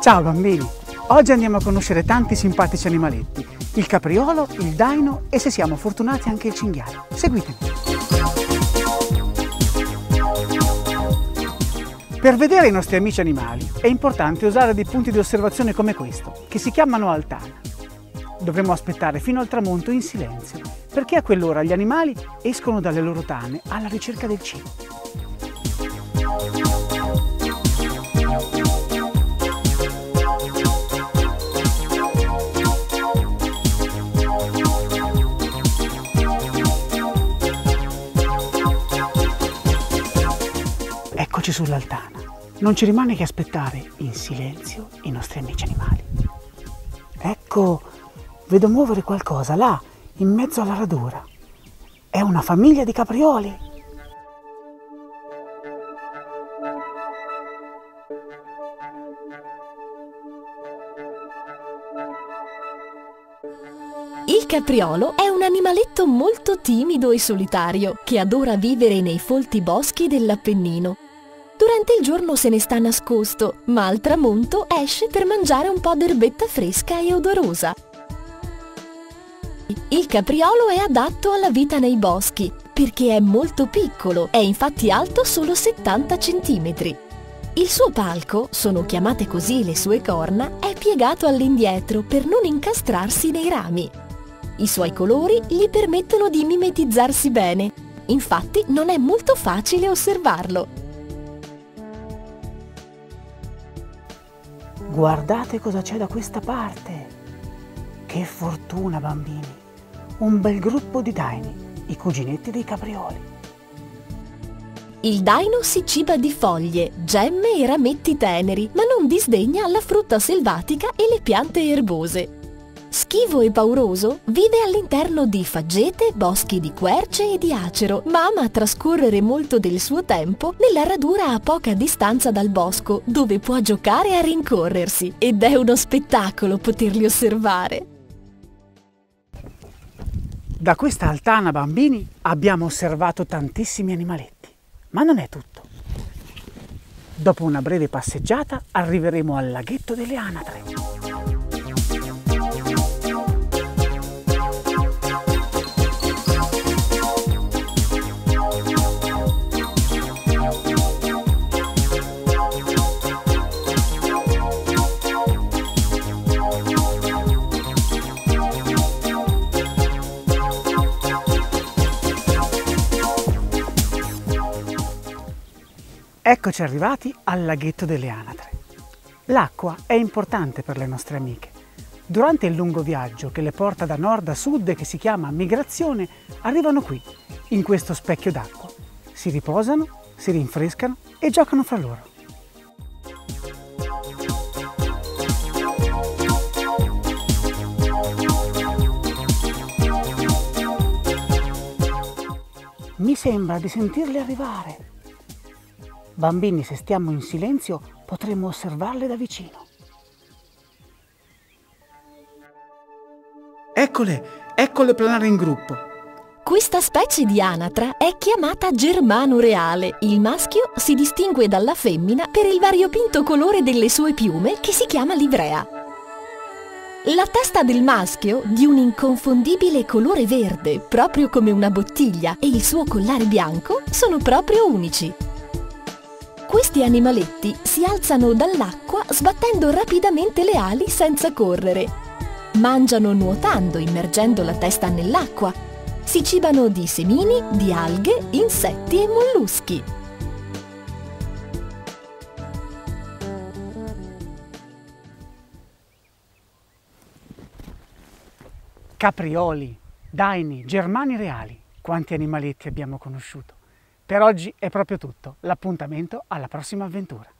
Ciao bambini! Oggi andiamo a conoscere tanti simpatici animaletti, il capriolo, il daino e se siamo fortunati anche il cinghiale. Seguitemi! Per vedere i nostri amici animali è importante usare dei punti di osservazione come questo, che si chiamano altana. Dovremo aspettare fino al tramonto in silenzio, perché a quell'ora gli animali escono dalle loro tane alla ricerca del cibo. Eccoci sull'altana. Non ci rimane che aspettare in silenzio i nostri amici animali. Ecco, vedo muovere qualcosa là, in mezzo alla radura. È una famiglia di caprioli. Il capriolo è un animaletto molto timido e solitario che adora vivere nei folti boschi dell'Appennino Durante il giorno se ne sta nascosto, ma al tramonto esce per mangiare un po' d'erbetta fresca e odorosa. Il capriolo è adatto alla vita nei boschi perché è molto piccolo, è infatti alto solo 70 cm. Il suo palco, sono chiamate così le sue corna, è piegato all'indietro per non incastrarsi nei rami. I suoi colori gli permettono di mimetizzarsi bene, infatti non è molto facile osservarlo. Guardate cosa c'è da questa parte. Che fortuna, bambini. Un bel gruppo di daini, i cuginetti dei caprioli. Il daino si ciba di foglie, gemme e rametti teneri, ma non disdegna la frutta selvatica e le piante erbose. Schivo e pauroso, vive all'interno di faggete, boschi di querce e di acero, ma ama trascorrere molto del suo tempo nella radura a poca distanza dal bosco, dove può giocare a rincorrersi, ed è uno spettacolo poterli osservare. Da questa altana, bambini, abbiamo osservato tantissimi animaletti, ma non è tutto. Dopo una breve passeggiata arriveremo al laghetto delle anatre. Eccoci arrivati al laghetto delle anatre. L'acqua è importante per le nostre amiche. Durante il lungo viaggio che le porta da nord a sud e che si chiama migrazione, arrivano qui, in questo specchio d'acqua. Si riposano, si rinfrescano e giocano fra loro. Mi sembra di sentirle arrivare. Bambini, se stiamo in silenzio, potremmo osservarle da vicino. Eccole, eccole planare in gruppo. Questa specie di anatra è chiamata germano reale. Il maschio si distingue dalla femmina per il variopinto colore delle sue piume che si chiama livrea. La testa del maschio, di un inconfondibile colore verde, proprio come una bottiglia, e il suo collare bianco sono proprio unici. Questi animaletti si alzano dall'acqua sbattendo rapidamente le ali senza correre. Mangiano nuotando, immergendo la testa nell'acqua. Si cibano di semini, di alghe, insetti e molluschi. Caprioli, daini, germani reali. Quanti animaletti abbiamo conosciuto. Per oggi è proprio tutto, l'appuntamento alla prossima avventura.